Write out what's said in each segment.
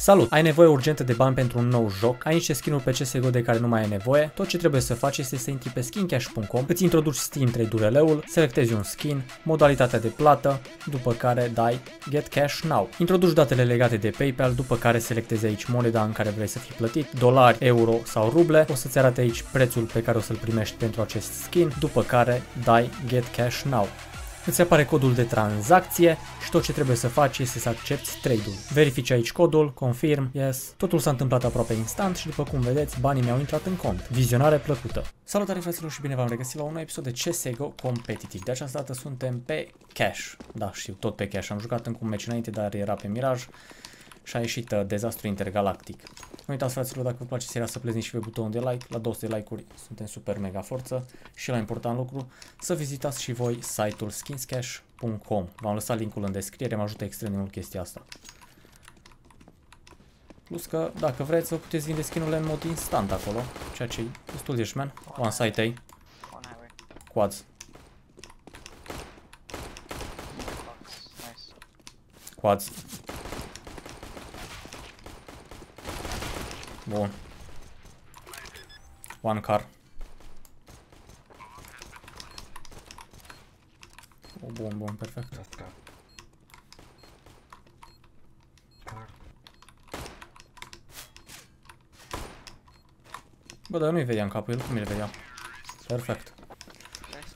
Salut! Ai nevoie urgentă de bani pentru un nou joc? Ai niște skin-uri pe CSGO de care nu mai ai nevoie? Tot ce trebuie să faci este să intri pe skincash.com, îți introduci Steam Trade URL-ul, selectezi un skin, modalitatea de plată, după care dai Get Cash Now. Introduci datele legate de PayPal, după care selectezi aici moneda în care vrei să fii plătit, dolari, euro sau ruble. O să-ți arate aici prețul pe care o să-l primești pentru acest skin, după care dai Get Cash Now. Îți apare codul de tranzacție și tot ce trebuie să faci este să accepti trade-ul. Verifici aici codul, confirm, yes. Totul s-a întâmplat aproape instant și după cum vedeți, banii mi-au intrat în cont. Vizionare plăcută. Salutare fraților și bine v-am regăsit la un nou episod de CSGO Competitive. De această dată suntem pe Cash. Da, știu, tot pe Cash. Am jucat încă un meci înainte, dar era pe Mirage și a ieșit uh, dezastru intergalactic. Nu uitați fraților, dacă vă place seria să pleziți și pe butonul de like, la 200 de like-uri suntem super mega forță și la important lucru, să vizitați și voi site-ul skinscash.com. V-am lăsat linkul în descriere, mă ajută extrem de mult chestia asta. Plus că, dacă vreți, vă puteți vinde skin-urile în mod instant acolo, ceea ce e destul de șmen. One site A, On highway. quads, Box. Nice. quads. Bun. One car. Oh, bun, bun, perfect. Last car. Car. Bă, dar nu-i vedeam capul, el cum îl vedea? Perfect. Nice.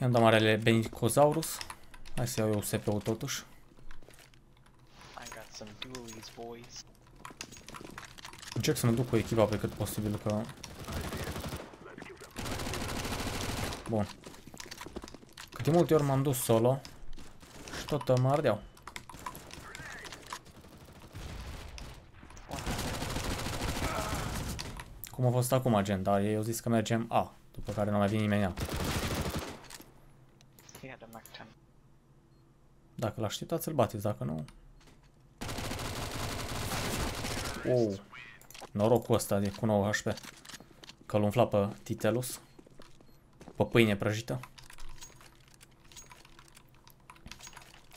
I-am dat marele Benicosaurus. Hai să iau eu SP-ul totuși. I got some dualies, boys. Încerc să mă duc cu echipa pe cât posibil că... Bun. Cât de multe ori m-am dus solo și tot mă ardeau. Cum a fost acum agent, dar ei au zis că mergem A, după care nu mai vine nimeni A. He had a Mac 10. Dacă l-așteptați, îl bateți, dacă nu... Oh. Norocul ăsta de cu 9 HP. Că îl umfla pe Titelus. Pe pâine prăjită.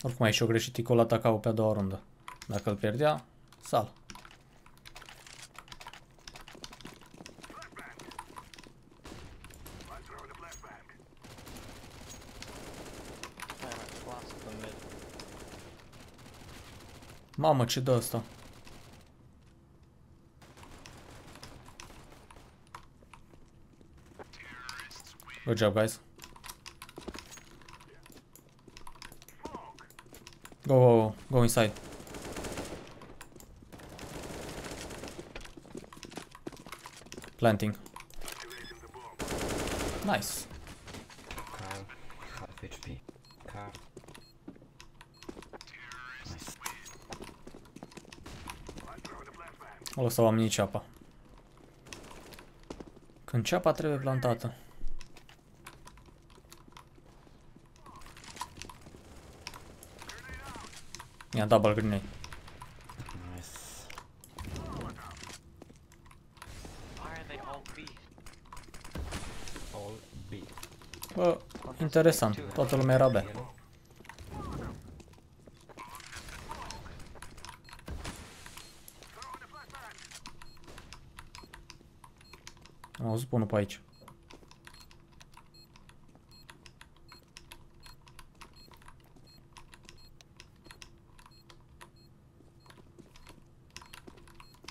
Oricum aici o greșit Tico l-atacau pe a doua rundă. Dacă îl pierdea, sal. I have lost the mid. Mamă, ce dă ăsta? Good job, guys. Go, go, go, go inside. Planting. Nice. Car. Half HP. Car. Nice. O lăsau oamenii ceapa. Când ceapa trebuie plantată. Ia double grenade. Nice. Why are they all B? All B. Bă, interesant. Toată lumea era B. Yellow. Am auzit pe unul pe aici.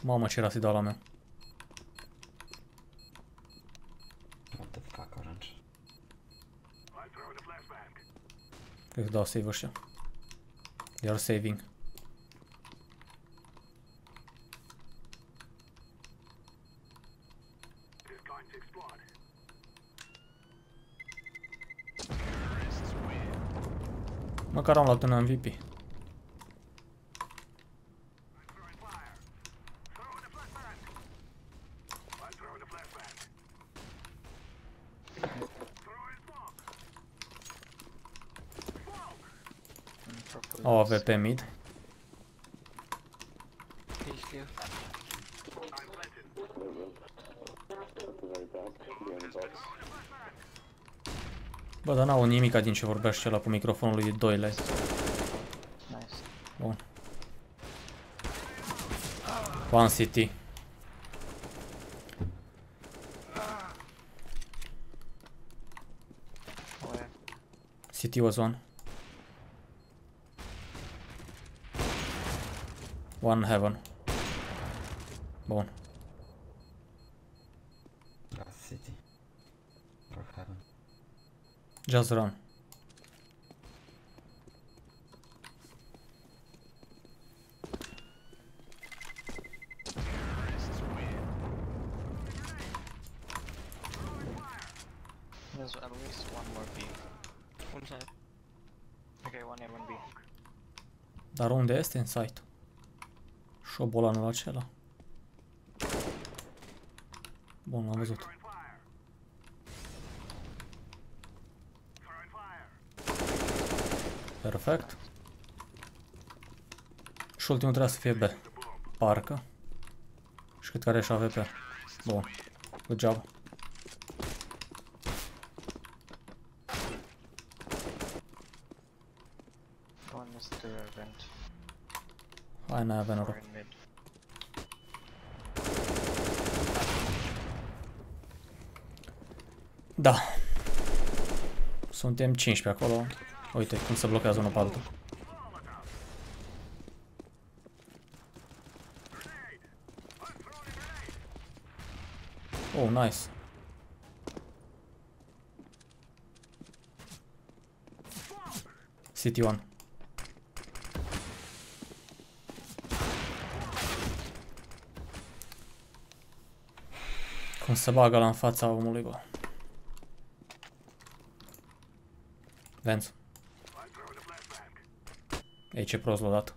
Mamă, ce era să-i dau la mea. What the fuck, orange? Cred că dau save ăștia. Iar saving. Măcar am luat un MVP. Mm, purple Au is- AWP mid. HQ. Bă, dar n-au nimica din ce vorbește la cu microfonul lui Doile. Nice. Bun. One city. Where? City was one. One heaven. Bun. Last city. Or heaven. Just run. There's at least one more B. One side. Okay, one A, one B. Dar unde este în site? Șobolanul acela. Bun, l-am văzut. Perfect. Și ultimul trebuie să fie B. Parcă. Și cât care și AVP. Bun. Good job. One is the vent. Hai, n-ai avea noroc. Or in mid. Da. Suntem 15 acolo. Uite cum se blochează unul pe altul. Oh, nice. City 1. Cum se bagă la în fața omului, bă. Vance. Ei, ce prost l-a dat.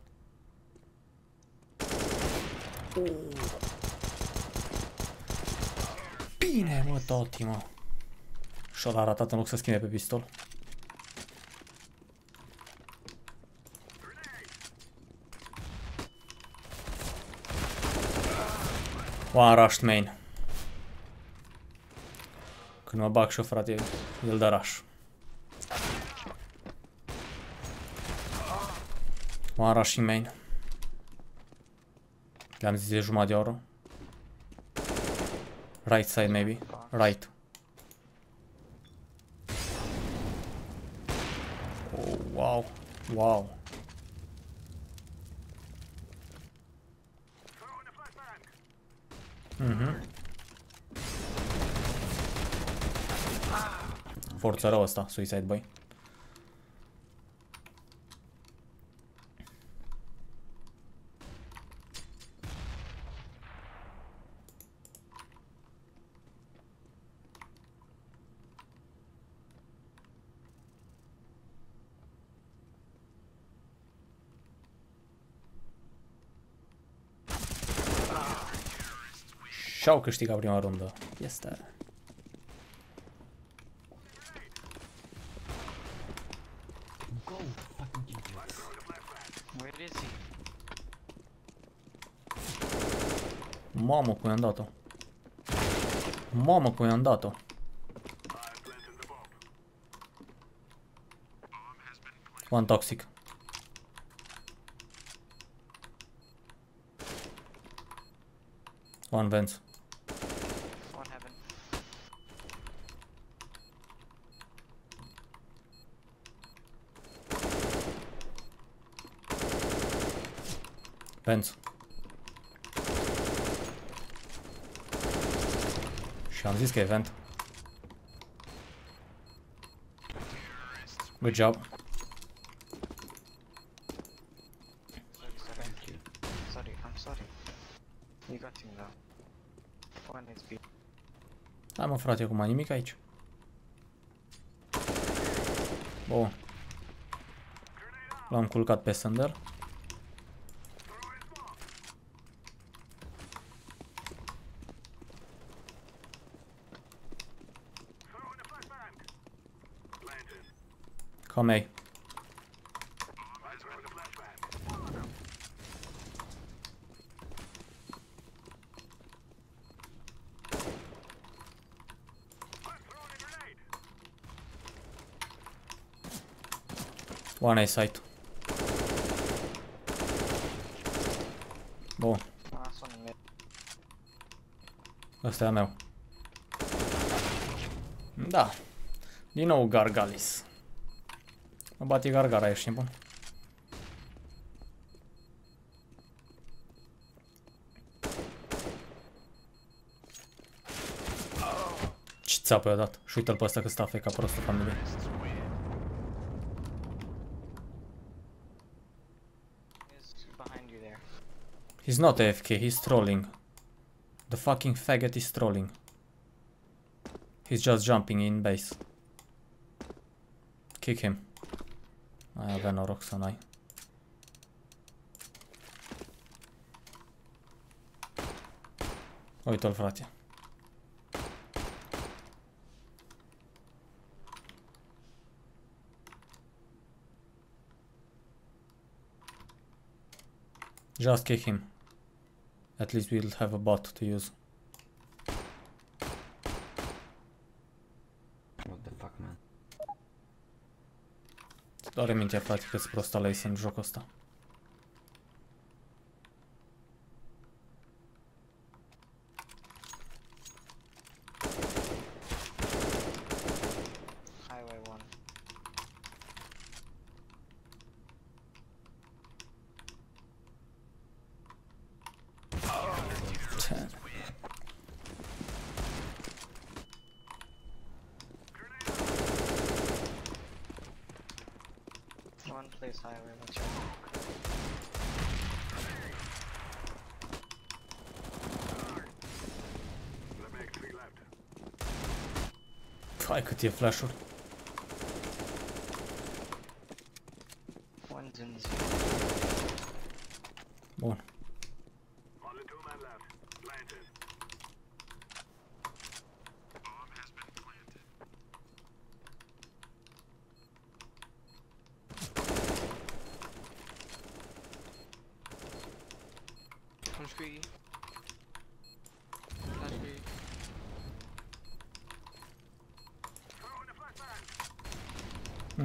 Bine, mă, toti, mă. Și l-a ratat în loc să schimbe pe pistol. One rushed main. Când mă bag și eu, frate, el dă rush. One rushing main. Le-am zis de jumătate de oră. Right side, maybe. Right. Oh, wow. Wow. Mhm. Forță rău ăsta, Suicide Boy. Și-au câștigat prima rundă. Este. Go, fucking idiots. Where is he? Mamă, cum i-am dat-o. Mamă, cum i-am dat-o. One toxic. One vents. One heaven. Vents. Și am zis că e vent. Good job. Sorry, sorry. Thank you. Sorry, I'm sorry. You got him now. One is B. Hai mă frate, acum nimic aici. Bun. L-am culcat pe Sandel. Come ei. One A site. Bun. Ah, Last one in mid. Ăsta e a meu. Da. Din nou Gargalis. Mă bate Gargara, ești bun. Ce țapă i-a dat? Și uite-l pe ăsta că stă ca prostul familie. He's behind you there. He's not AFK, he's trolling. The fucking faggot is trolling. He's just jumping in base. Kick him. Avea noroc să n-ai. Uite-l frate. Just kick him. At least we'll have a bot to use. Îți doare mintea, frate, că-ți prost ales în jocul ăsta. Highway one. One place highway, watch out. Hai cât e flash-ul.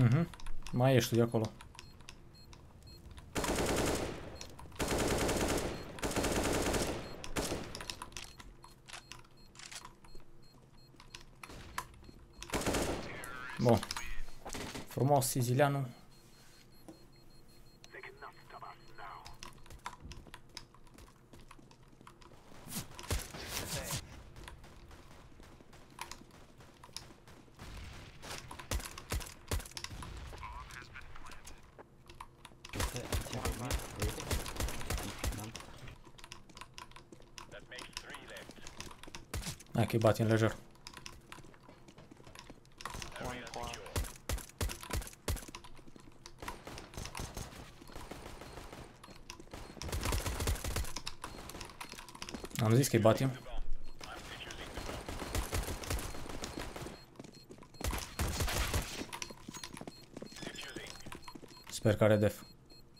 Mhm. Mai ești tu de acolo. Bun. Frumos, Sizileanu. Hai că-i bati în lejer. One quad. Am zis că-i batim. Sper că are def.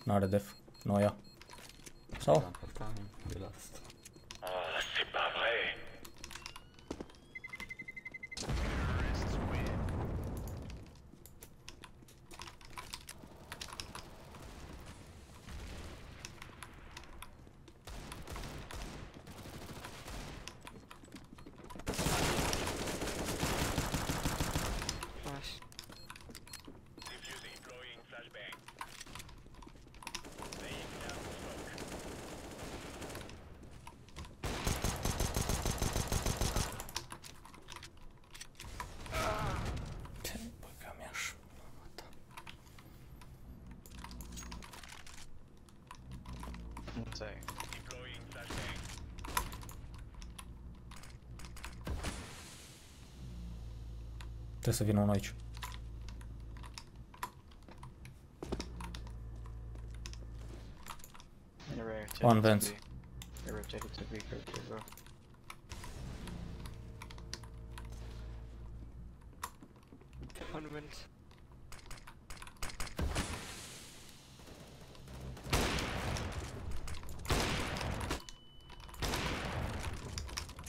N-are def. Nu o ia. Sau? It's A. Trebuie să vină unul aici. They rotated One to vents.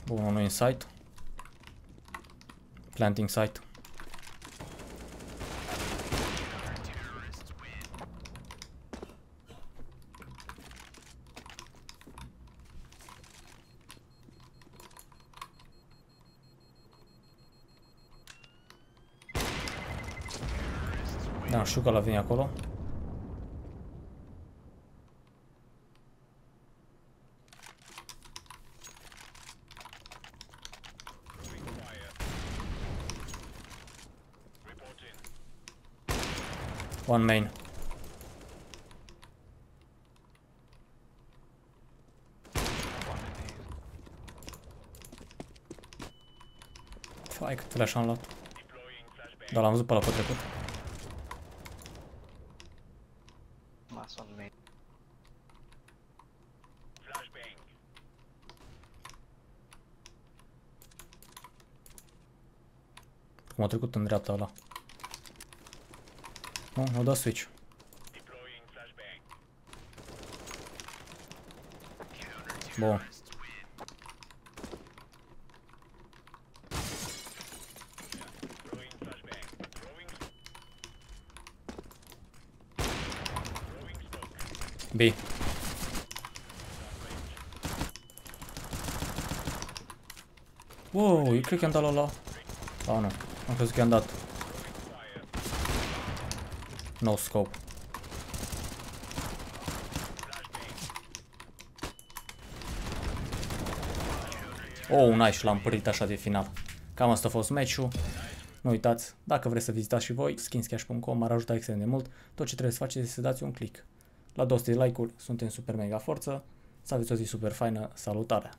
Vou no insight. Plant insight. Da, știu ela la vine acolo. One main. Fai că flash am luat. Da, l-am văzut pe la pe trecut. Last one main. Cum a trecut în dreapta ăla. Nu, nu da switch. Bun. B. Wow, eu cred că am dat la ăla. Ah, nu. Am crezut că i-am dat. No scope. Oh, nice, l-am părit așa de final. Cam asta a fost meciul. Nu uitați, dacă vreți să vizitați și voi, skinscash.com m-ar ajuta extrem de mult. Tot ce trebuie să faceți este să dați un click. La 200 de like-uri suntem super mega forță. Să aveți o zi super faină. Salutare!